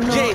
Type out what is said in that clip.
Jay,